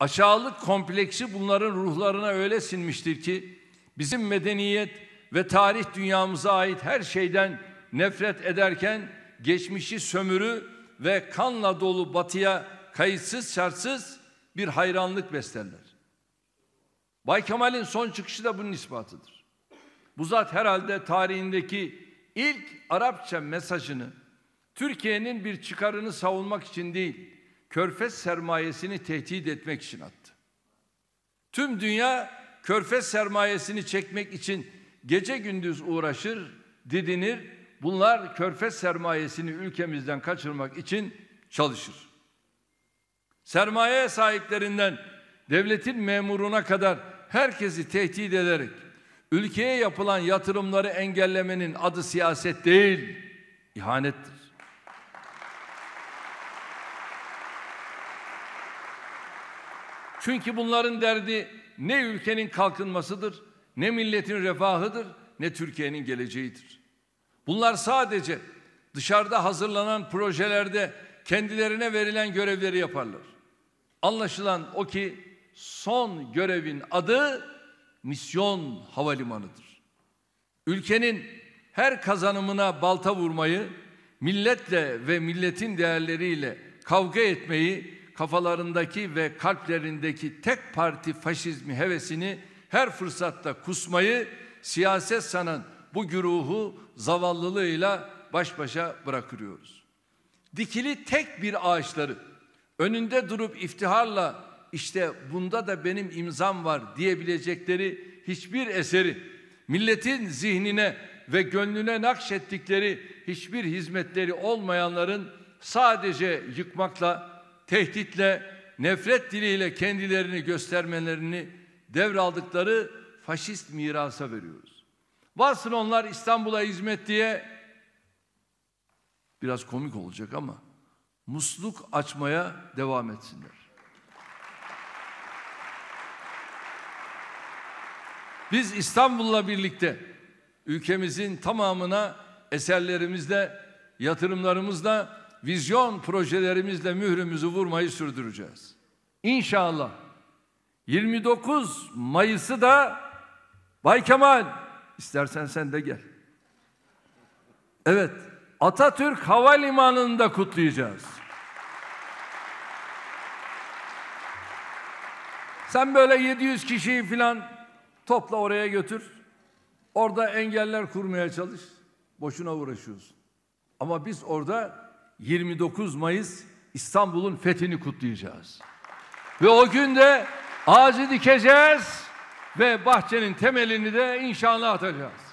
Aşağılık kompleksi bunların ruhlarına öyle sinmiştir ki bizim medeniyet ve tarih dünyamıza ait her şeyden nefret ederken geçmişi sömürü ve kanla dolu batıya kayıtsız şartsız bir hayranlık beslerler. Bay Kemal'in son çıkışı da bunun ispatıdır. Bu zat herhalde tarihindeki ilk Arapça mesajını Türkiye'nin bir çıkarını savunmak için değil, körfez sermayesini tehdit etmek için attı. Tüm dünya körfez sermayesini çekmek için gece gündüz uğraşır, didinir. Bunlar körfez sermayesini ülkemizden kaçırmak için çalışır. Sermaye sahiplerinden devletin memuruna kadar herkesi tehdit ederek ülkeye yapılan yatırımları engellemenin adı siyaset değil, ihanettir. Çünkü bunların derdi ne ülkenin kalkınmasıdır, ne milletin refahıdır, ne Türkiye'nin geleceğidir. Bunlar sadece dışarıda hazırlanan projelerde kendilerine verilen görevleri yaparlar. Anlaşılan o ki son görevin adı misyon havalimanıdır. Ülkenin her kazanımına balta vurmayı, milletle ve milletin değerleriyle kavga etmeyi, kafalarındaki ve kalplerindeki tek parti faşizmi hevesini her fırsatta kusmayı siyaset sanan bu güruhu zavallılığıyla baş başa bırakıyoruz. Dikili tek bir ağaçları önünde durup iftiharla işte bunda da benim imzam var diyebilecekleri hiçbir eseri milletin zihnine ve gönlüne nakşettikleri hiçbir hizmetleri olmayanların sadece yıkmakla, tehditle, nefret diliyle kendilerini göstermelerini devraldıkları faşist mirasa veriyoruz. Varsın onlar İstanbul'a hizmet diye biraz komik olacak ama musluk açmaya devam etsinler. Biz İstanbul'la birlikte ülkemizin tamamına eserlerimizle, yatırımlarımızla, vizyon projelerimizle mührümüzü vurmayı sürdüreceğiz. İnşallah 29 Mayıs'ı da Bay Kemal istersen sen de gel. Evet Atatürk Havalimanı'nda kutlayacağız. Sen böyle 700 kişiyi falan topla oraya götür. Orada engeller kurmaya çalış. Boşuna uğraşıyorsun. Ama biz orada 29 Mayıs İstanbul'un fethini kutlayacağız. Ve o gün de ağacı dikeceğiz ve bahçenin temelini de inşallah atacağız.